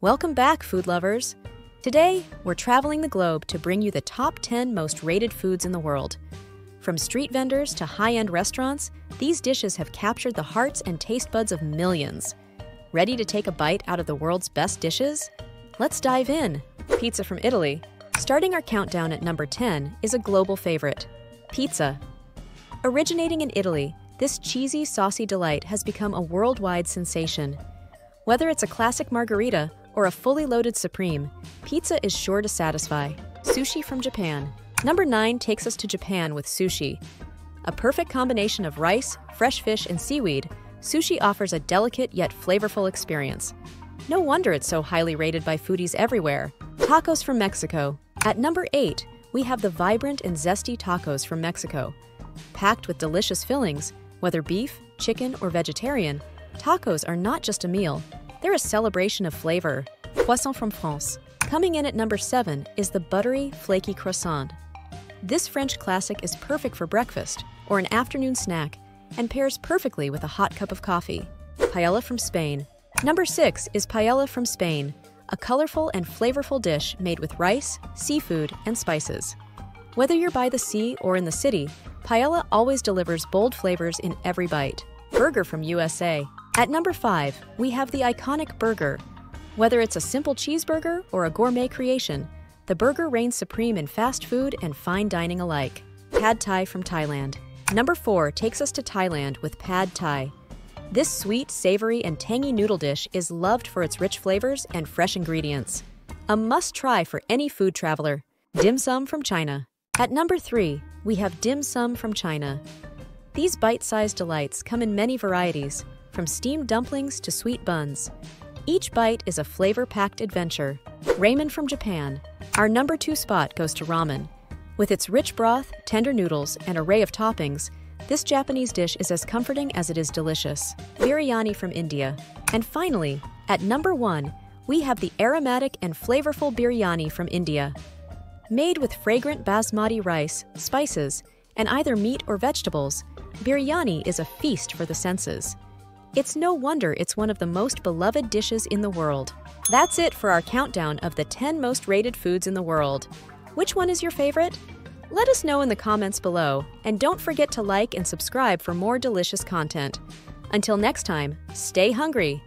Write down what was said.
Welcome back, food lovers. Today, we're traveling the globe to bring you the top 10 most rated foods in the world. From street vendors to high end restaurants, these dishes have captured the hearts and taste buds of millions. Ready to take a bite out of the world's best dishes? Let's dive in. Pizza from Italy. Starting our countdown at number 10 is a global favorite pizza. Originating in Italy, this cheesy, saucy delight has become a worldwide sensation. Whether it's a classic margherita or a fully loaded supreme, pizza is sure to satisfy. Sushi from Japan. Number 9 takes us to Japan with sushi. A perfect combination of rice, fresh fish, and seaweed, sushi offers a delicate yet flavorful experience. No wonder it's so highly rated by foodies everywhere. Tacos from Mexico. At number 8, we have the vibrant and zesty tacos from Mexico. Packed with delicious fillings, whether beef, chicken, or vegetarian, tacos are not just a meal, they're a celebration of flavor. Croissant from France. Coming in at number 7 is the buttery, flaky croissant. This French classic is perfect for breakfast or an afternoon snack and pairs perfectly with a hot cup of coffee. Paella from Spain. Number 6 is paella from Spain, a colorful and flavorful dish made with rice, seafood, and spices. Whether you're by the sea or in the city, paella always delivers bold flavors in every bite. Burger from USA. At number 5, we have the iconic burger. Whether it's a simple cheeseburger or a gourmet creation, the burger reigns supreme in fast food and fine dining alike. Pad Thai from Thailand. Number 4 takes us to Thailand with Pad Thai. This sweet, savory, and tangy noodle dish is loved for its rich flavors and fresh ingredients. A must try for any food traveler. Dim sum from China. At number 3, we have dim sum from China. These bite sized delights come in many varieties, from steamed dumplings to sweet buns. Each bite is a flavor packed adventure. Ramen from Japan. Our number two spot goes to ramen. With its rich broth, tender noodles, and array of toppings, this Japanese dish is as comforting as it is delicious. Biryani from India. And finally, at number one, we have the aromatic and flavorful biryani from India. Made with fragrant basmati rice, spices, and either meat or vegetables, biryani is a feast for the senses. It's no wonder it's one of the most beloved dishes in the world. That's it for our countdown of the 10 most rated foods in the world. Which one is your favorite? Let us know in the comments below, and don't forget to like and subscribe for more delicious content. Until next time, stay hungry